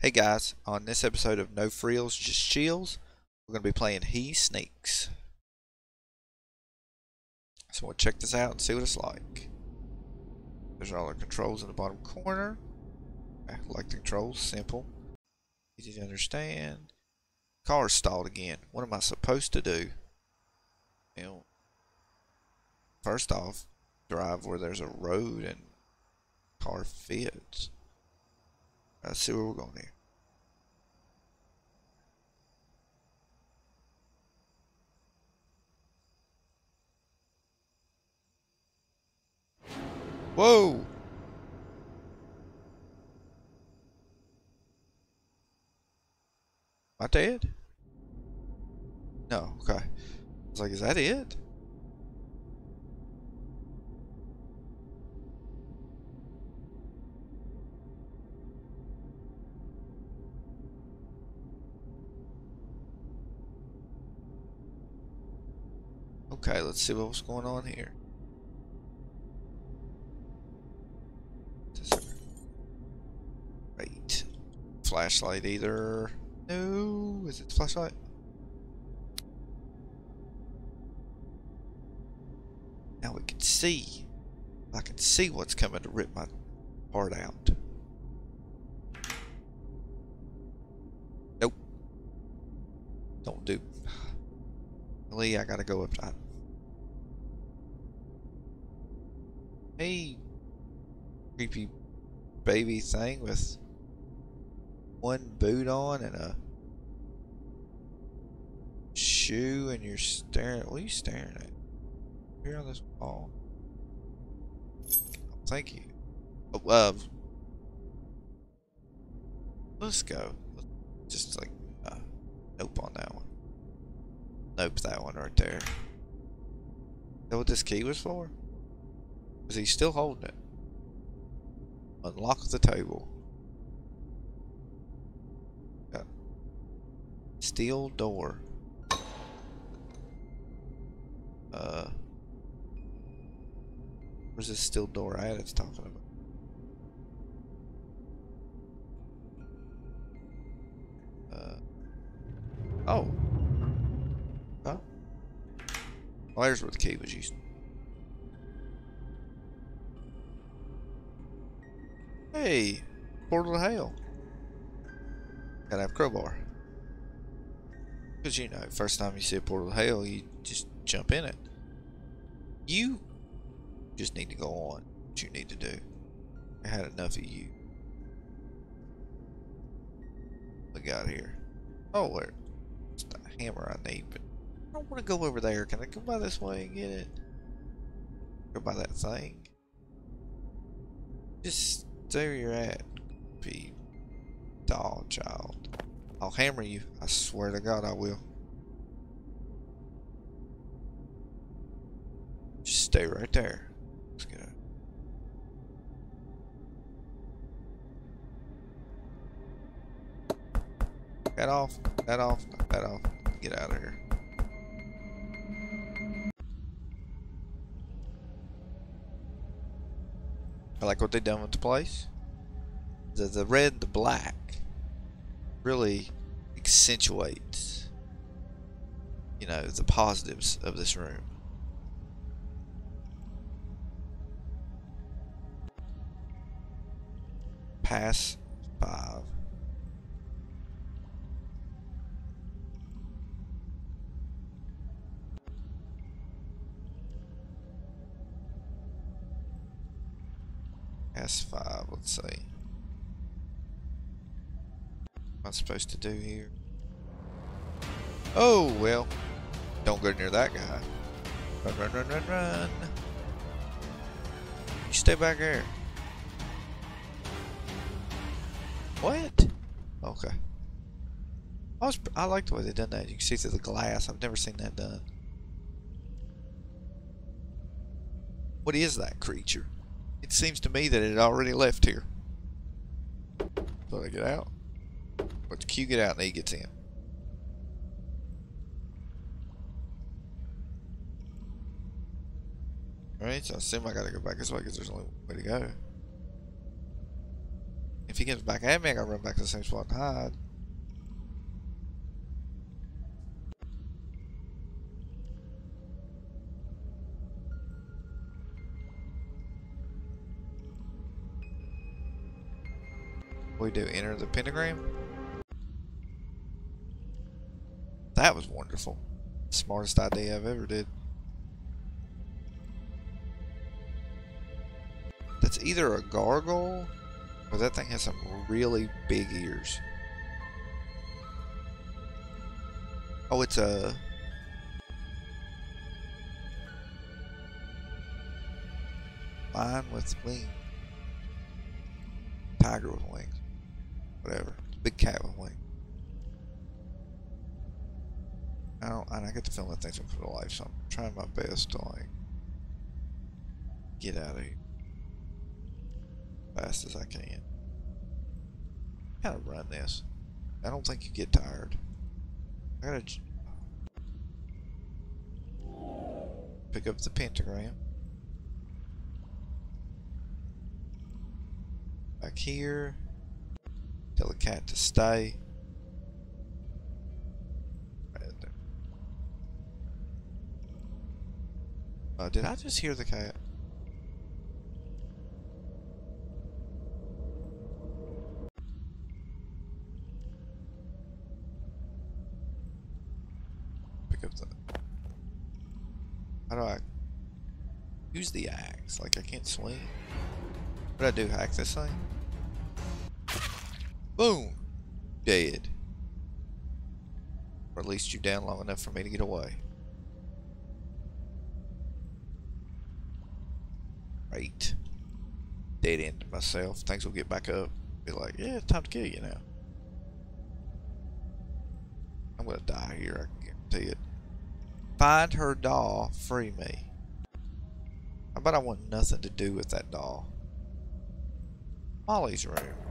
Hey guys, on this episode of No Frills, Just Chills, we're going to be playing He Sneaks. So we'll check this out and see what it's like. There's all our controls in the bottom corner. I like the controls, simple. Easy to understand. Car stalled again. What am I supposed to do? Know, first off, drive where there's a road and car fits. Let's see where we're going here. Whoa! Am I dead? No, okay. I was like, is that it? Okay, let's see what's going on here. Right. Flashlight either. No, is it flashlight? Now we can see. I can see what's coming to rip my heart out. Nope. Don't do. Lee, I gotta go up top. Hey, creepy baby thing with one boot on and a shoe, and you're staring. What are you staring at? Here on this wall. Oh, thank you. Oh, uh, let's go. Just like, uh, nope on that one. Nope, that one right there. Is that what this key was for? Is he still holding it? Unlock the table. Got steel door. Uh, where's this steel door at? It's talking about. Uh, oh. Well, there's where the was used. Hey, portal to hell. Gotta have crowbar. Because you know, first time you see a portal to hell, you just jump in it. You just need to go on what you need to do. I had enough of you. We got here. Oh, where? It's the hammer I need, but I don't want to go over there. Can I come by this way and get it? Go by that thing? Just stay where you're at, Pete. Doll child. I'll hammer you. I swear to God I will. Just stay right there. Let's get it. That off. That off. That off. Get out of here. I like what they done with the place. The the red the black really accentuates you know the positives of this room. Pass S5, let's see. What am I supposed to do here? Oh, well. Don't go near that guy. Run, run, run, run, run. You stay back here. What? Okay. I was I like the way they done that. You can see through the glass. I've never seen that done. What is that creature? It seems to me that it already left here. So I get out. Let the Q get out and he gets in. Alright, so I assume I gotta go back this way because there's only way to go. if he gets back at me, I gotta run back to the same spot and hide. We do enter the pentagram. That was wonderful. Smartest idea I've ever did. That's either a gargoyle or that thing has some really big ears. Oh, it's a... Lion with wings. Tiger with wings. Whatever. Big cat with wings. I don't, and I get the feeling that thing's gonna put life, so I'm trying my best to like get out of here fast as I can. Kind of run this. I don't think you get tired. I gotta pick up the pentagram. Back here. Tell the cat to stay. Uh, did I just hear the cat? Pick up the... How do I... Use the axe? Like I can't swing? Do I do? Hack this thing? Boom! Dead. Or at least you down long enough for me to get away. Right. Dead end to myself. Things will get back up. Be like, yeah, time to kill you now. I'm gonna die here, I can guarantee it. Find her doll, free me. How about I want nothing to do with that doll? Molly's room.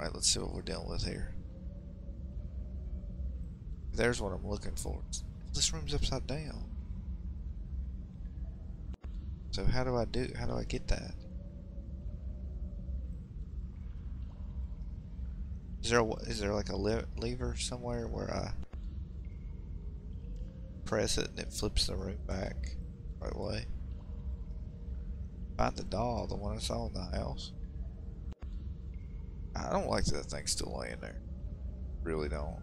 Alright, let's see what we're dealing with here. There's what I'm looking for. This room's upside down. So how do I do, how do I get that? Is there a, is there like a lever somewhere where I press it and it flips the room back right way? Find the doll, the one I saw in the house. I don't like that thing still laying there. Really don't.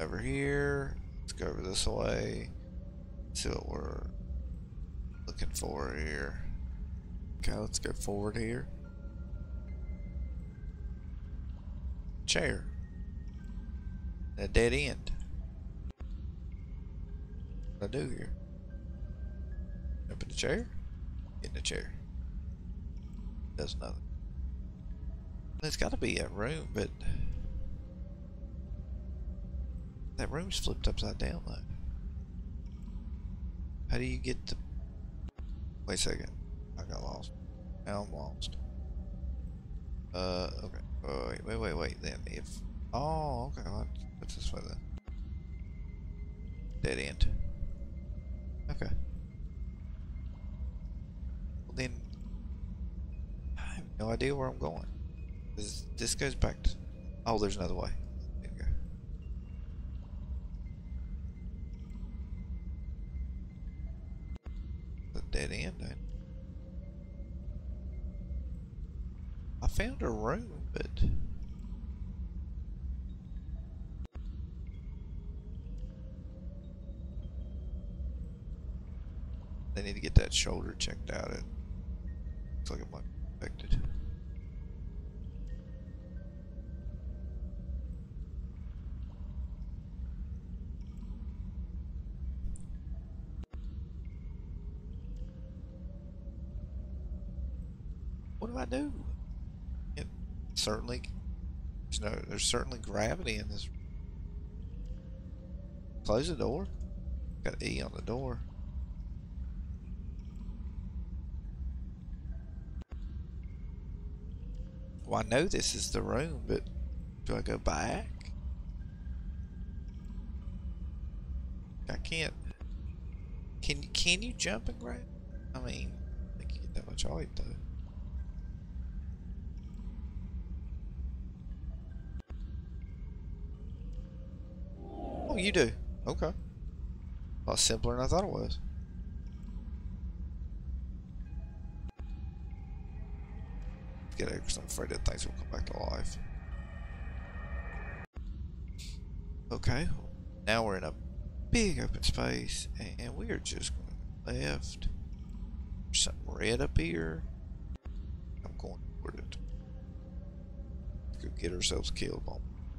Over here. Let's go over this way. See what we're looking for here. Okay, let's go forward here. Chair. A dead end. What do I do here? Open the chair? In the chair. Does nothing. There's got to be a room, but that room's flipped upside down though. How do you get the? Wait a second. I got lost. Now I'm lost. Uh, okay. Wait, wait, wait, wait. Then if. Oh, okay. What's this way then? Dead end. Okay. Well, then. I have no idea where I'm going. This, this goes back to. Oh, there's another way. Dead end, I found a room, but... They need to get that shoulder checked out. It looks like it might What do I do? It certainly there's no there's certainly gravity in this. Close the door. Got E on the door. Well, I know this is the room, but do I go back? I can't. Can can you jump and grab? I mean, I think you get that much height though. Oh, you do. Okay. A lot simpler than I thought it was. Get it because I'm afraid that things will come back to life. Okay, now we're in a big open space and we are just going left. There's something red up here. I'm going toward it. Could get ourselves killed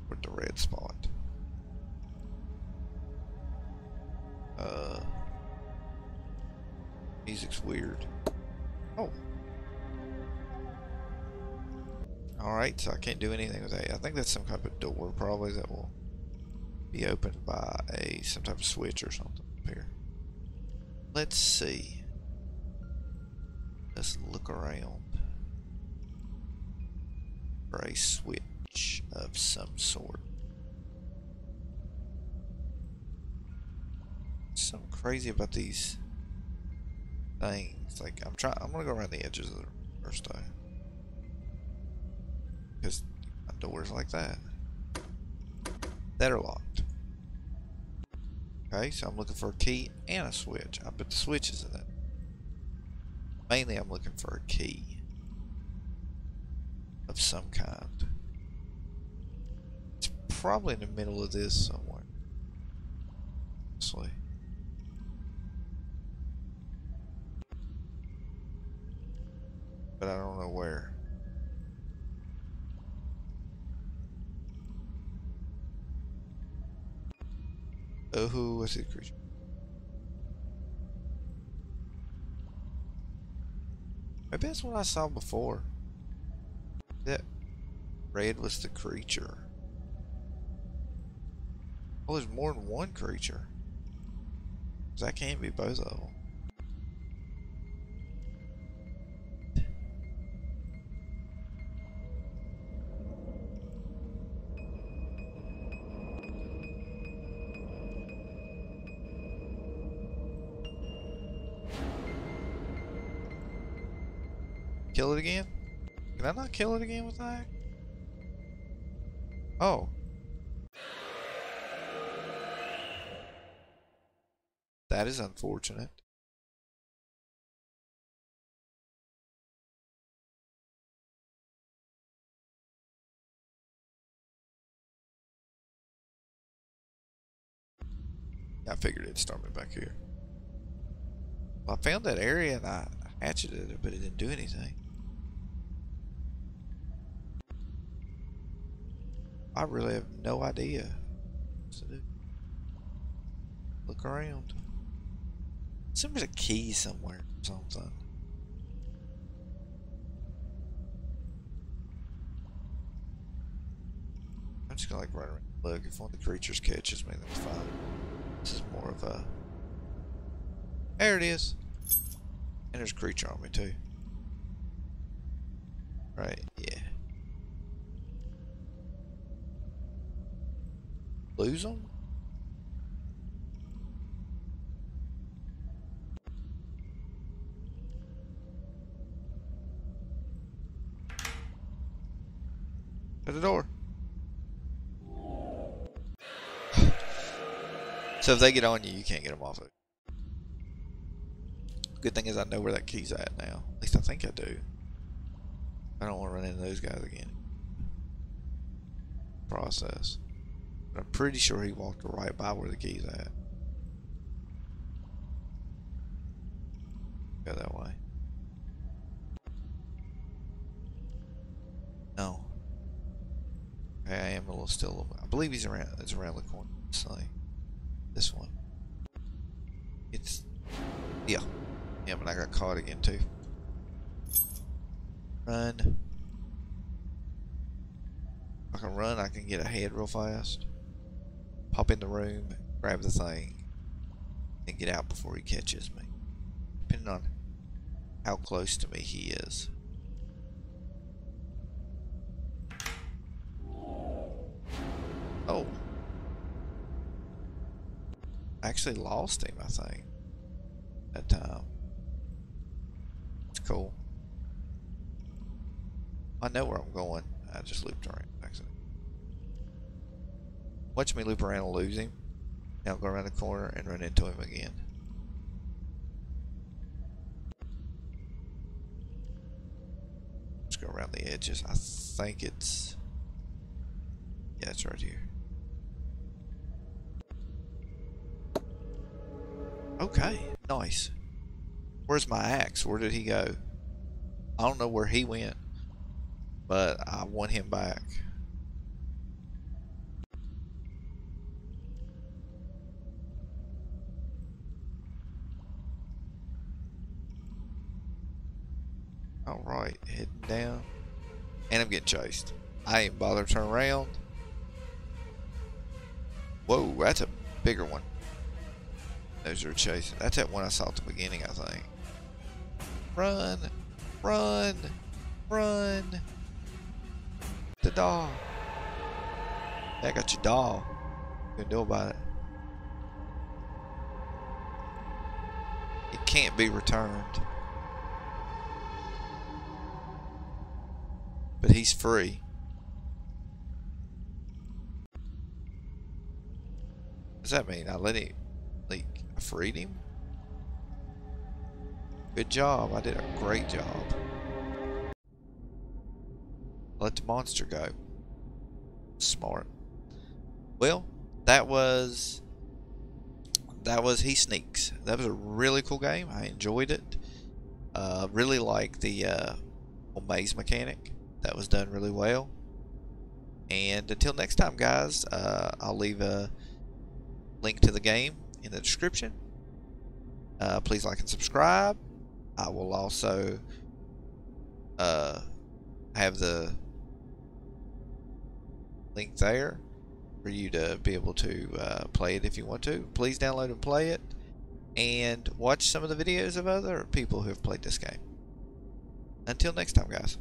with the red spot. Uh, music's weird. Oh. Alright, so I can't do anything with that. I think that's some kind of door probably that will be opened by a some type of switch or something up here. Let's see. Let's look around for a switch of some sort. Something crazy about these things. Like I'm trying I'm gonna go around the edges of the first time. Doors like that. That are locked. Okay, so I'm looking for a key and a switch. I put the switches in it. Mainly I'm looking for a key of some kind. It's probably in the middle of this somewhere. Honestly. But I don't know where. Oh, who was it creature? Maybe that's what I saw before. That red was the creature. Oh, there's more than one creature. That can't be both of them. Kill it again? Can I not kill it again with that? Oh. That is unfortunate. I figured it'd start me back here. Well, I found that area and I hatcheted it, but it didn't do anything. I really have no idea. Look around. Seems there's a key somewhere or something. I'm just gonna like run around. Look, if one of the creatures catches me, that's fine. This is more of a. There it is. And there's a creature on me too. Right, yeah. Lose them? At the door. so if they get on you, you can't get them off it. Good thing is I know where that key's at now. At least I think I do. I don't want to run into those guys again. Process. I'm pretty sure he walked right by where the key's at. Go that way. No. Okay, I am a little still. I believe he's around. It's around the corner. This This one. It's. Yeah. Yeah, but I got caught again too. Run. I can run. I can get ahead real fast pop in the room, grab the thing, and get out before he catches me. Depending on how close to me he is. Oh. I actually lost him, I think, that time. It's cool. I know where I'm going. I just looped around. Watch me loop around and lose him. Now go around the corner and run into him again. Let's go around the edges. I think it's... Yeah, it's right here. Okay, nice. Where's my axe? Where did he go? I don't know where he went, but I want him back. Alright, heading down. And I'm getting chased. I ain't bothered to turn around. Whoa, that's a bigger one. Those are chasing. That's that one I saw at the beginning, I think. Run! Run! Run! The doll. I got your. What you gonna do about it? It can't be returned. But he's free. Does that mean? I let him, like, I freed him? Good job. I did a great job. Let the monster go. Smart. Well, that was that was He Sneaks. That was a really cool game. I enjoyed it. Uh, really like the uh, maze mechanic. That was done really well. And until next time, guys, uh, I'll leave a link to the game in the description. Uh, please like and subscribe. I will also uh, have the link there for you to be able to uh, play it if you want to. Please download and play it and watch some of the videos of other people who have played this game. Until next time, guys.